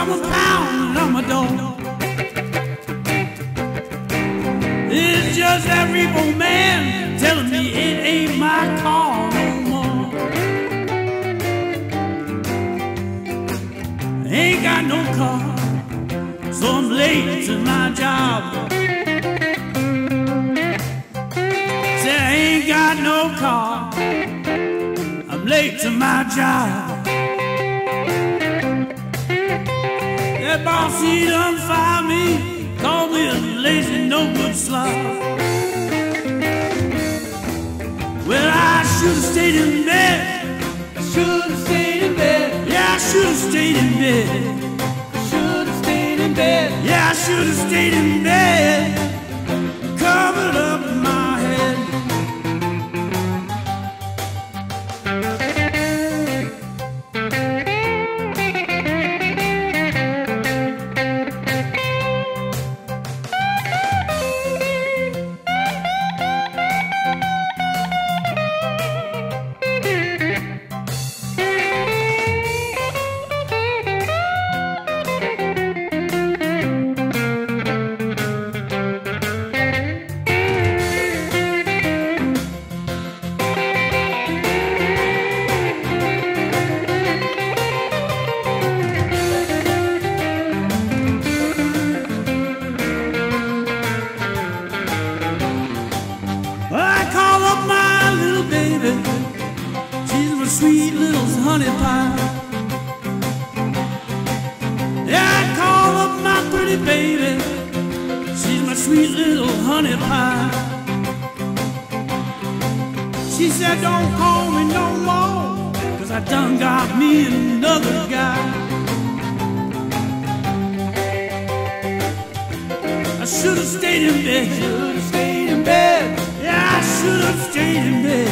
someone pounded on my door. It's just that repo man telling me it ain't my call no more. Ain't got no car, so I'm late to my job. Say I ain't got no car, I'm late to my job. That boss, he done fire me, call me a lazy, no good slob. Well, I should have stayed in bed. Should have stayed in bed. Yeah, I should have stayed in bed. Should have stayed in bed. Yeah, I should have stayed in bed. Sweet little honey pie. Yeah, I call up my pretty baby. She's my sweet little honey pie. She said, Don't call me no more, cause I done got me another guy. I should have stayed in bed. Should have stayed in bed. Yeah, I should have stayed in bed.